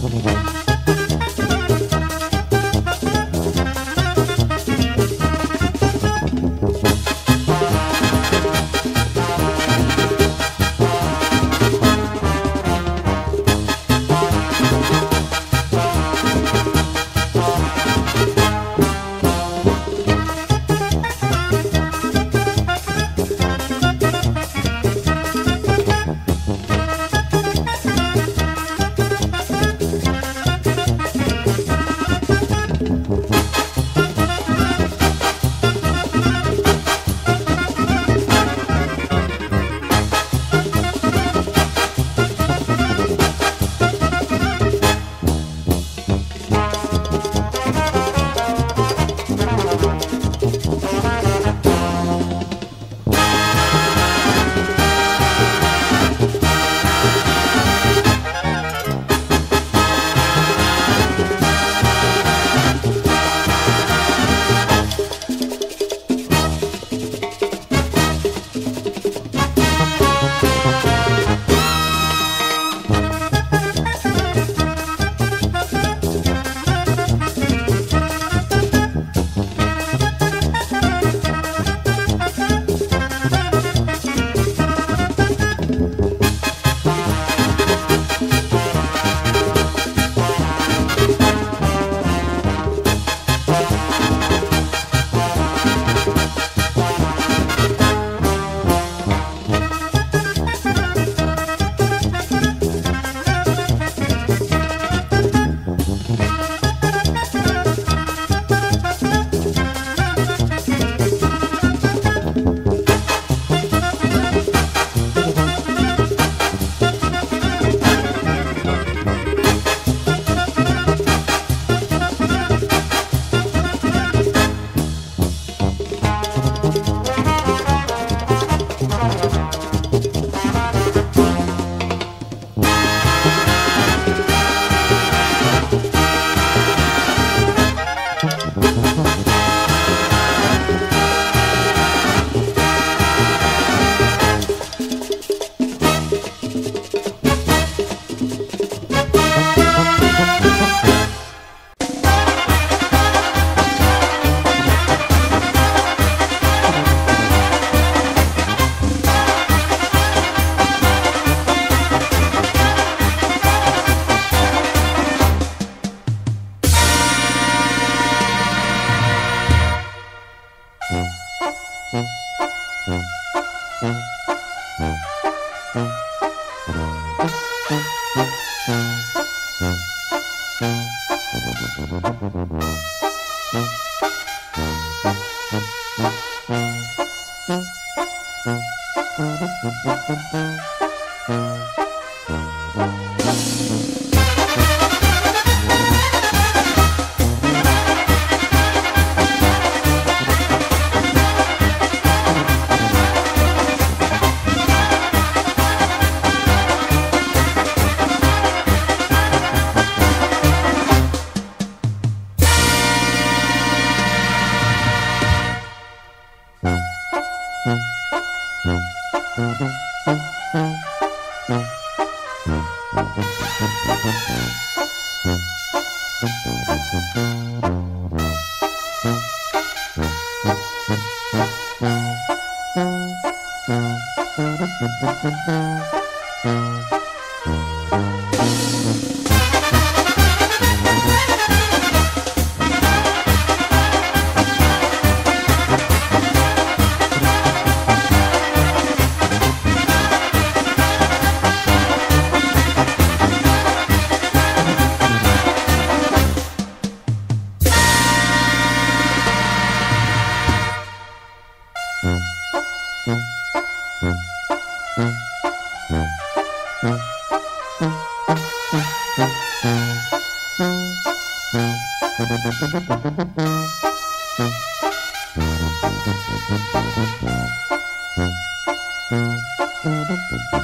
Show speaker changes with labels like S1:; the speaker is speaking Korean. S1: ババババ。Mm-hmm. Thank you.